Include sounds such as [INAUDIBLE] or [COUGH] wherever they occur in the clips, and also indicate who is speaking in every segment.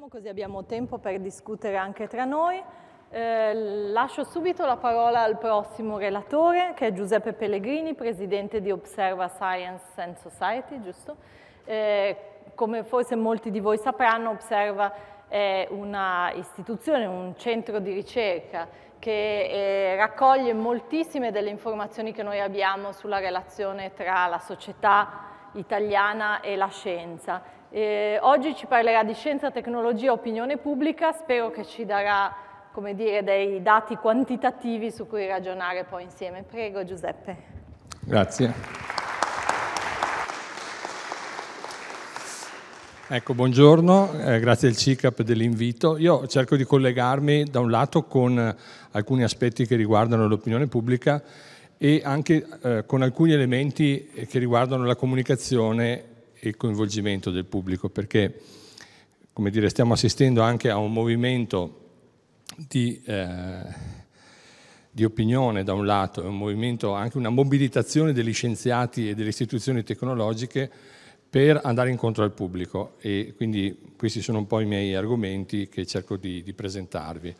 Speaker 1: iniziamo così abbiamo tempo per discutere anche tra noi. Eh, lascio subito la parola al prossimo relatore, che è Giuseppe Pellegrini, presidente di Observa Science and Society, giusto? Eh, come forse molti di voi sapranno, Observa è una istituzione, un centro di ricerca che eh, raccoglie moltissime delle informazioni che noi abbiamo sulla relazione tra la società italiana e la scienza eh, oggi ci parlerà di scienza, tecnologia e opinione pubblica, spero che ci darà come dire, dei dati quantitativi su cui ragionare poi insieme. Prego Giuseppe.
Speaker 2: Grazie. Ecco, buongiorno, eh, grazie al CICAP dell'invito. Io cerco di collegarmi da un lato con alcuni aspetti che riguardano l'opinione pubblica e anche eh, con alcuni elementi che riguardano la comunicazione il coinvolgimento del pubblico, perché come dire, stiamo assistendo anche a un movimento di, eh, di opinione da un lato, un movimento, anche una mobilitazione degli scienziati e delle istituzioni tecnologiche per andare incontro al pubblico e quindi questi sono un po' i miei argomenti che cerco di, di presentarvi.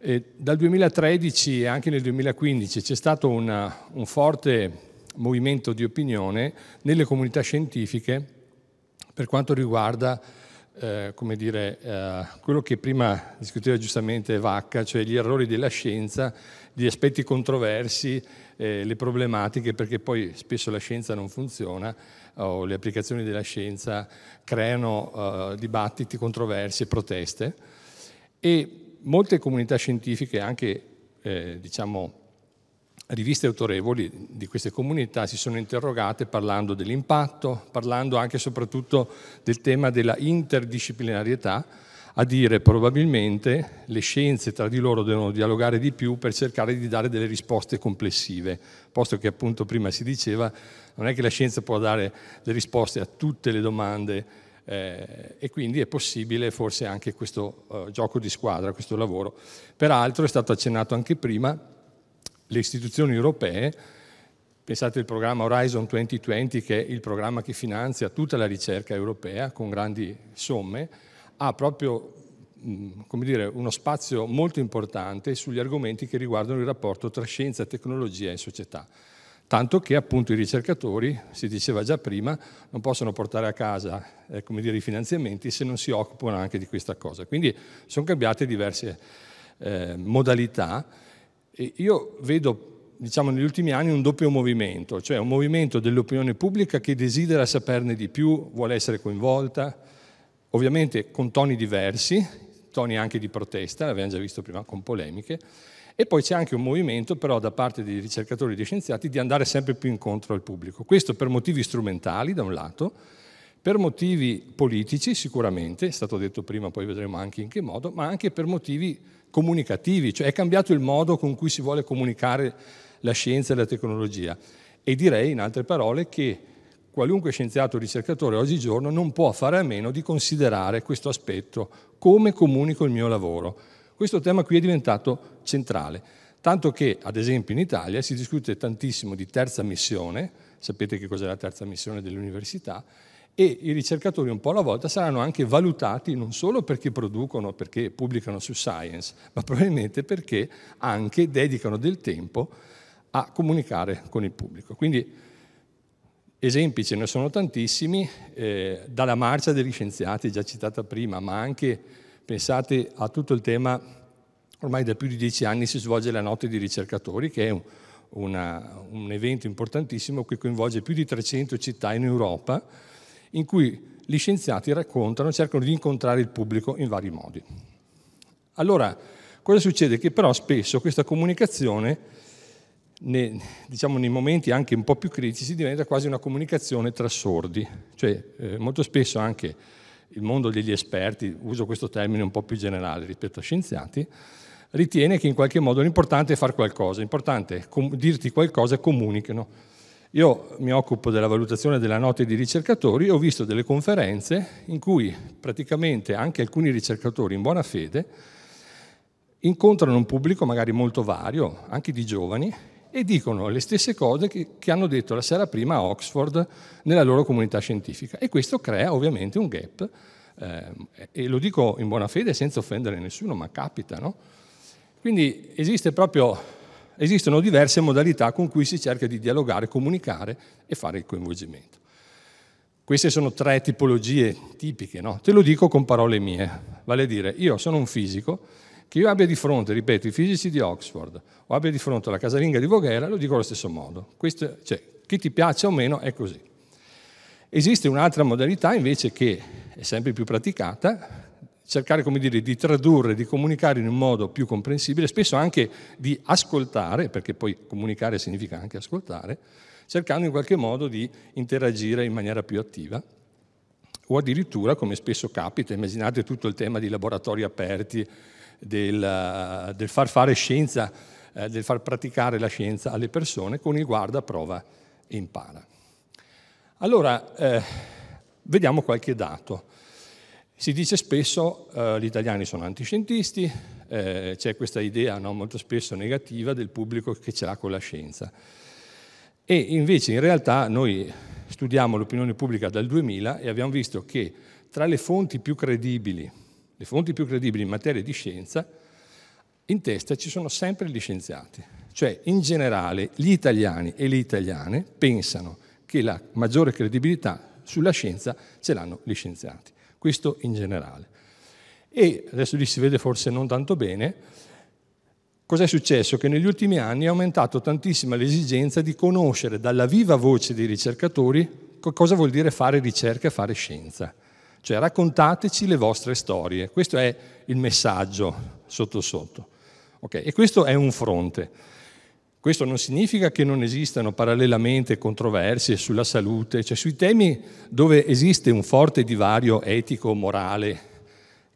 Speaker 2: E dal 2013 e anche nel 2015 c'è stato una, un forte movimento di opinione nelle comunità scientifiche per quanto riguarda eh, come dire, eh, quello che prima discuteva giustamente Vacca, cioè gli errori della scienza, gli aspetti controversi, eh, le problematiche, perché poi spesso la scienza non funziona o le applicazioni della scienza creano eh, dibattiti, controversie, proteste. E molte comunità scientifiche, anche eh, diciamo riviste autorevoli di queste comunità si sono interrogate parlando dell'impatto, parlando anche e soprattutto del tema della interdisciplinarietà, a dire probabilmente le scienze tra di loro devono dialogare di più per cercare di dare delle risposte complessive, posto che appunto prima si diceva non è che la scienza può dare le risposte a tutte le domande eh, e quindi è possibile forse anche questo uh, gioco di squadra, questo lavoro. Peraltro è stato accennato anche prima, le istituzioni europee, pensate al programma Horizon 2020 che è il programma che finanzia tutta la ricerca europea con grandi somme, ha proprio come dire, uno spazio molto importante sugli argomenti che riguardano il rapporto tra scienza, tecnologia e società. Tanto che appunto i ricercatori, si diceva già prima, non possono portare a casa eh, dire, i finanziamenti se non si occupano anche di questa cosa. Quindi sono cambiate diverse eh, modalità e io vedo diciamo, negli ultimi anni un doppio movimento, cioè un movimento dell'opinione pubblica che desidera saperne di più, vuole essere coinvolta, ovviamente con toni diversi, toni anche di protesta, l'abbiamo già visto prima con polemiche, e poi c'è anche un movimento però da parte dei ricercatori e dei scienziati di andare sempre più incontro al pubblico. Questo per motivi strumentali da un lato, per motivi politici sicuramente, è stato detto prima, poi vedremo anche in che modo, ma anche per motivi comunicativi, cioè è cambiato il modo con cui si vuole comunicare la scienza e la tecnologia. E direi, in altre parole, che qualunque scienziato o ricercatore oggigiorno non può fare a meno di considerare questo aspetto, come comunico il mio lavoro. Questo tema qui è diventato centrale, tanto che, ad esempio, in Italia si discute tantissimo di terza missione, sapete che cos'è la terza missione dell'università, e i ricercatori un po' alla volta saranno anche valutati non solo perché producono, perché pubblicano su Science, ma probabilmente perché anche dedicano del tempo a comunicare con il pubblico. Quindi esempi ce ne sono tantissimi, eh, dalla marcia degli scienziati, già citata prima, ma anche pensate a tutto il tema, ormai da più di dieci anni si svolge la notte dei ricercatori, che è un, una, un evento importantissimo che coinvolge più di 300 città in Europa, in cui gli scienziati raccontano, cercano di incontrare il pubblico in vari modi. Allora, cosa succede? Che però spesso questa comunicazione, ne, diciamo nei momenti anche un po' più critici, diventa quasi una comunicazione tra sordi, cioè eh, molto spesso anche il mondo degli esperti, uso questo termine un po' più generale rispetto a scienziati, ritiene che in qualche modo l'importante è fare qualcosa, l'importante è com- dirti qualcosa e comunicano. Io mi occupo della valutazione della nota di ricercatori e ho visto delle conferenze in cui praticamente anche alcuni ricercatori in buona fede incontrano un pubblico magari molto vario, anche di giovani, e dicono le stesse cose che, che, hanno detto la sera prima a Oxford nella loro comunità scientifica. E questo crea ovviamente un gap Eh, e lo dico in buona fede senza offendere nessuno, ma capita, no? Quindi esiste proprio, esistono diverse modalità con cui si cerca di dialogare, comunicare e fare il coinvolgimento. Queste sono tre tipologie tipiche, no? Te lo dico con parole mie, vale a dire, io sono un fisico, che io abbia di fronte, ripeto, i fisici di Oxford o abbia di fronte la casalinga di Voghera, lo dico allo stesso modo. Questo, cioè, chi ti piace o meno è così. Esiste un'altra modalità invece che è sempre più praticata, cercare come dire, di tradurre, di comunicare in un modo più comprensibile, spesso anche di ascoltare, perché poi comunicare significa anche ascoltare, cercando in qualche modo di interagire in maniera più attiva. O addirittura, come spesso capita, immaginate tutto il tema di laboratori aperti, del, del far fare scienza, eh, del far praticare la scienza alle persone con il guarda, prova e impara. Allora, eh, vediamo qualche dato. Si dice spesso eh, gli italiani sono antiscientisti, eh, c'è questa idea no, molto spesso negativa del pubblico che ce l'ha con la scienza. E invece in realtà noi studiamo l'opinione pubblica dal 2000 e abbiamo visto che tra le fonti più credibili, le fonti più credibili in materia di scienza, in testa ci sono sempre gli scienziati. Cioè in generale gli italiani e le italiane pensano che la maggiore credibilità sulla scienza ce l'hanno gli scienziati. Questo in generale. E adesso lì si vede forse non tanto bene, cos'è successo? Che negli ultimi anni è aumentato tantissimo l'esigenza di conoscere dalla viva voce dei ricercatori cosa vuol dire fare ricerca e fare scienza. Cioè raccontateci le vostre storie, questo è il messaggio sotto sotto. Okay? E questo è un fronte. Questo non significa che non esistano parallelamente controversie sulla salute, cioè sui temi dove esiste un forte divario etico, morale.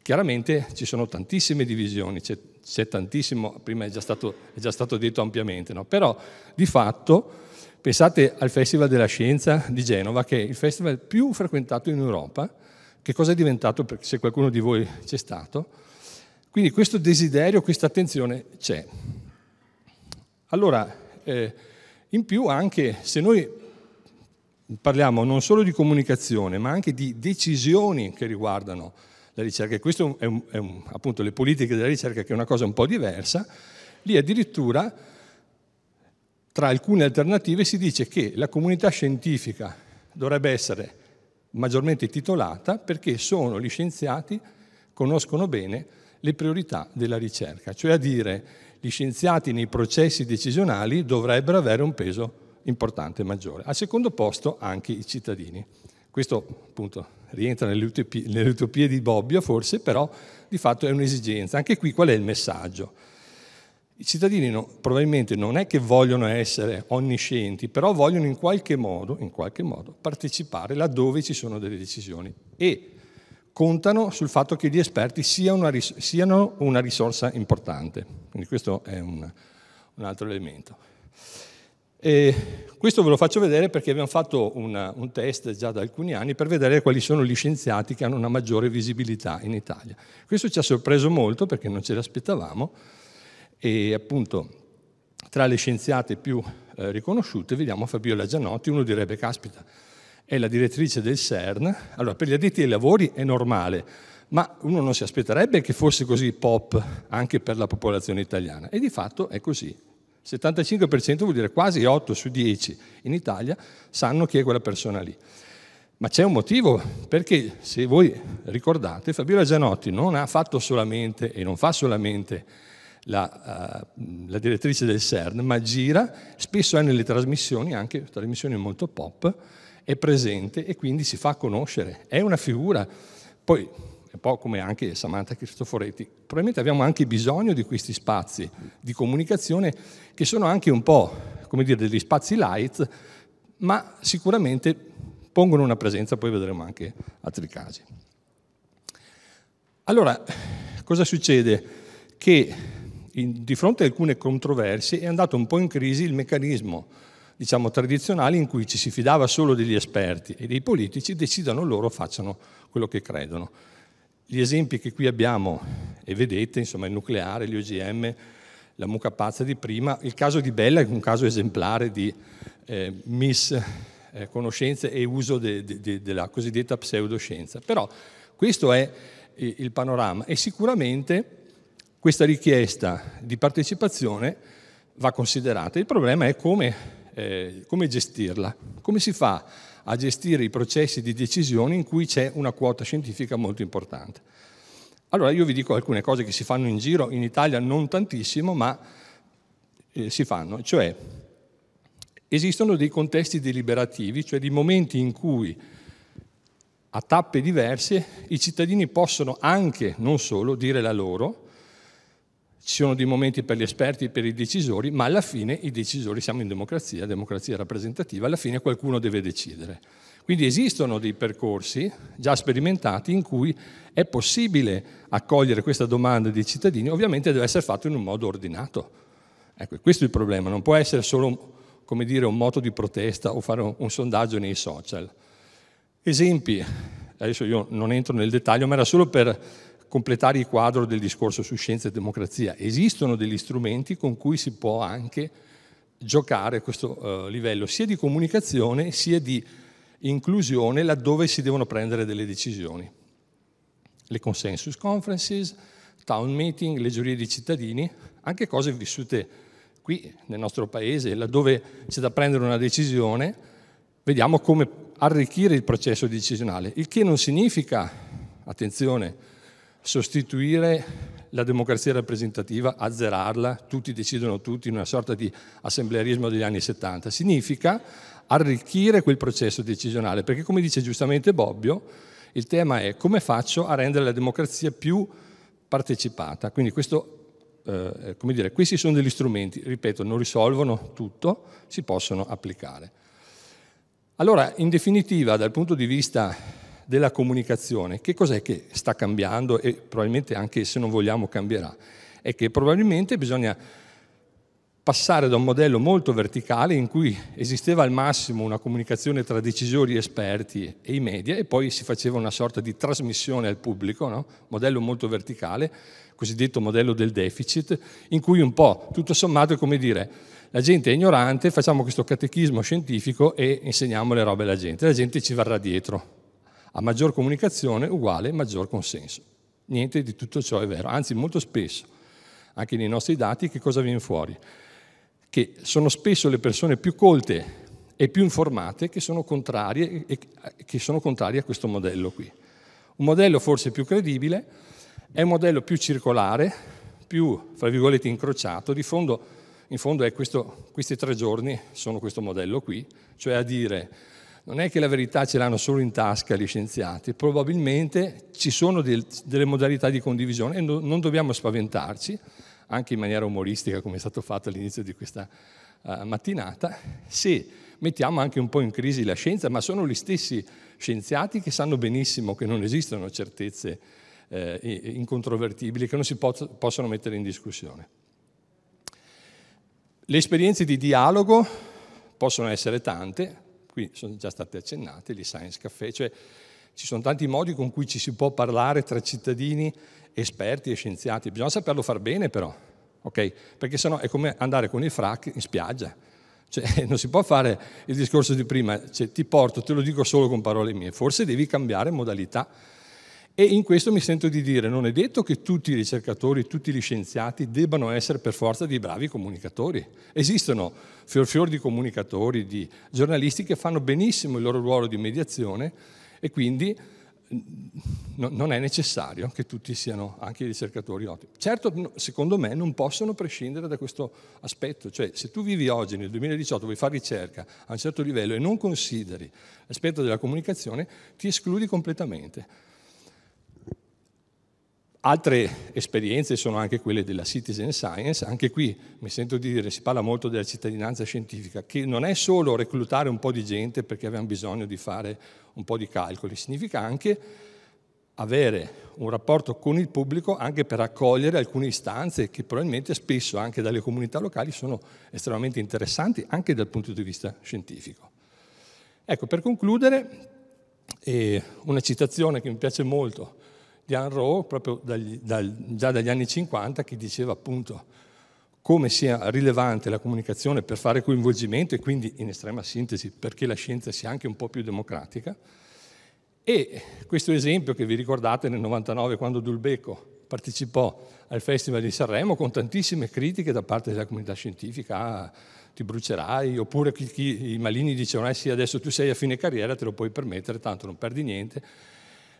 Speaker 2: Chiaramente ci sono tantissime divisioni, c'è, c'è tantissimo, prima è già stato, è già stato detto ampiamente, no? però di fatto pensate al Festival della Scienza di Genova, che è il festival più frequentato in Europa, che cosa è diventato, se qualcuno di voi c'è stato. Quindi questo desiderio, questa attenzione c'è. Allora, eh, in più anche se noi parliamo non solo di comunicazione, ma anche di decisioni che riguardano la ricerca, e questo è, un, è un, appunto le politiche della ricerca che è una cosa un po' diversa, lì addirittura tra alcune alternative si dice che la comunità scientifica dovrebbe essere maggiormente titolata perché sono gli scienziati, conoscono bene le priorità della ricerca, cioè a dire gli scienziati nei processi decisionali dovrebbero avere un peso importante maggiore. Al secondo posto anche i cittadini. Questo appunto rientra nelle utopie, nelle utopie di Bobbio forse, però di fatto è un'esigenza. Anche qui qual è il messaggio? I cittadini no, probabilmente non è che vogliono essere onniscienti, però vogliono in qualche modo, in qualche modo partecipare laddove ci sono delle decisioni e contano sul fatto che gli esperti siano una, ris- siano una risorsa importante. Quindi questo è un, un altro elemento. E questo ve lo faccio vedere perché abbiamo fatto una, un test già da alcuni anni per vedere quali sono gli scienziati che hanno una maggiore visibilità in Italia. Questo ci ha sorpreso molto perché non ce l'aspettavamo e appunto tra le scienziate più eh, riconosciute vediamo Fabiola Gianotti, uno direbbe caspita, è la direttrice del CERN. Allora, per gli addetti ai lavori è normale, ma uno non si aspetterebbe che fosse così pop anche per la popolazione italiana. E di fatto è così. Il 75% vuol dire quasi 8 su 10 in Italia sanno chi è quella persona lì. Ma c'è un motivo, perché se voi ricordate, Fabiola Gianotti non ha fatto solamente e non fa solamente la, uh, la direttrice del CERN, ma gira, spesso è nelle trasmissioni, anche trasmissioni molto pop, è presente e quindi si fa conoscere, è una figura. Poi, un po' come anche Samantha Cristoforetti, probabilmente abbiamo anche bisogno di questi spazi di comunicazione che sono anche un po', come dire, degli spazi light, ma sicuramente pongono una presenza, poi vedremo anche altri casi. Allora, cosa succede? Che in, di fronte a alcune controversie è andato un po' in crisi il meccanismo diciamo, tradizionali in cui ci si fidava solo degli esperti e dei politici decidano loro, facciano quello che credono. Gli esempi che qui abbiamo, e vedete, insomma, il nucleare, gli OGM, la mucca pazza di prima, il caso di Bella è un caso esemplare di eh, misconoscenze eh, e uso de, de, de, della cosiddetta pseudoscienza. Però Questo è il panorama e sicuramente questa richiesta di partecipazione va considerata. Il problema è come, eh, come gestirla, come si fa a gestire i processi di decisione in cui c'è una quota scientifica molto importante. Allora io vi dico alcune cose che si fanno in giro, in Italia non tantissimo, ma eh, si fanno, cioè esistono dei contesti deliberativi, cioè dei momenti in cui a tappe diverse i cittadini possono anche, non solo, dire la loro, ci sono dei momenti per gli esperti e per i decisori, ma alla fine i decisori, siamo in democrazia, democrazia rappresentativa, alla fine qualcuno deve decidere. Quindi esistono dei percorsi già sperimentati in cui è possibile accogliere questa domanda dei cittadini, ovviamente deve essere fatto in un modo ordinato. Ecco, questo è il problema, non può essere solo come dire, un moto di protesta o fare un, un sondaggio nei social. Esempi, adesso io non entro nel dettaglio, ma era solo per completare il quadro del discorso su scienza e democrazia. Esistono degli strumenti con cui si può anche giocare a questo uh, livello, sia di comunicazione sia di inclusione laddove si devono prendere delle decisioni. Le consensus conferences, town meeting, le giurie di cittadini, anche cose vissute qui nel nostro paese, laddove c'è da prendere una decisione, vediamo come arricchire il processo decisionale, il che non significa, attenzione, sostituire la democrazia rappresentativa, azzerarla, tutti decidono tutti in una sorta di assemblearismo degli anni 70, significa arricchire quel processo decisionale, perché come dice giustamente Bobbio, il tema è come faccio a rendere la democrazia più partecipata. Quindi questo, eh, come dire, questi sono degli strumenti, ripeto, non risolvono tutto, si possono applicare. Allora, in definitiva, dal punto di vista della comunicazione, che cos'è che sta cambiando e probabilmente anche se non vogliamo cambierà? È che probabilmente bisogna passare da un modello molto verticale in cui esisteva al massimo una comunicazione tra decisori esperti e i media e poi si faceva una sorta di trasmissione al pubblico, no? modello molto verticale, cosiddetto modello del deficit, in cui un po' tutto sommato è come dire la gente è ignorante, facciamo questo catechismo scientifico e insegniamo le robe alla gente, la gente ci varrà dietro. A maggior comunicazione uguale maggior consenso. Niente di tutto ciò è vero, anzi molto spesso, anche nei nostri dati, che cosa viene fuori? Che sono spesso le persone più colte e più informate che sono contrarie, che sono contrarie a questo modello qui. Un modello forse più credibile, è un modello più circolare, più, fra virgolette, incrociato, di fondo, in fondo questo, questi tre giorni sono questo modello qui, cioè a dire non è che la verità ce l'hanno solo in tasca gli scienziati, probabilmente ci sono del, delle modalità di condivisione e no, non dobbiamo spaventarci, anche in maniera umoristica come è stato fatto all'inizio di questa uh, mattinata, se mettiamo anche un po' in crisi la scienza, ma sono gli stessi scienziati che sanno benissimo che non esistono certezze eh, incontrovertibili, che non si po- possono mettere in discussione. Le esperienze di dialogo possono essere tante, qui sono già state accennate, gli Science Café, cioè ci sono tanti modi con cui ci si può parlare tra cittadini, esperti e scienziati, bisogna saperlo far bene però, ok? Perché sennò è come andare con il frac in spiaggia, cioè [LAUGHS] non si può fare il discorso di prima, cioè, ti porto, te lo dico solo con parole mie, forse devi cambiare modalità e in questo mi sento di dire, non è detto che tutti i ricercatori, tutti gli scienziati debbano essere per forza dei bravi comunicatori. Esistono fior fior di comunicatori, di giornalisti che fanno benissimo il loro ruolo di mediazione e quindi mm, non è necessario che tutti siano anche i ricercatori ottimi. Certo, secondo me non possono prescindere da questo aspetto, cioè se tu vivi oggi nel 2018, vuoi fare ricerca a un certo livello e non consideri l'aspetto della comunicazione, ti escludi completamente. Altre esperienze sono anche quelle della citizen science, anche qui mi sento di dire, si parla molto della cittadinanza scientifica, che non è solo reclutare un po' di gente perché abbiamo bisogno di fare un po' di calcoli, significa anche avere un rapporto con il pubblico anche per accogliere alcune istanze che probabilmente spesso anche dalle comunità locali sono estremamente interessanti anche dal punto di vista scientifico. Ecco, per concludere, eh, una citazione che mi piace molto di Anne Rowe, proprio dagli, dal, già dagli anni 50, che diceva appunto come sia rilevante la comunicazione per fare coinvolgimento e quindi in estrema sintesi perché la scienza sia anche un po' più democratica. E questo esempio che vi ricordate nel 99 quando Dulbeco partecipò al Festival di Sanremo con tantissime critiche da parte della comunità scientifica, ah, ti brucerai, oppure chi, chi, i malini dicevano eh sì adesso tu sei a fine carriera, te lo puoi permettere, tanto non perdi niente.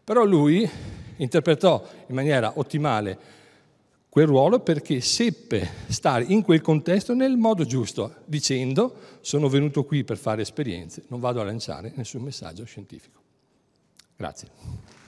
Speaker 2: Però lui interpretò in maniera ottimale quel ruolo perché seppe stare in quel contesto nel modo giusto, dicendo sono venuto qui per fare esperienze, non vado a lanciare nessun messaggio scientifico. Grazie.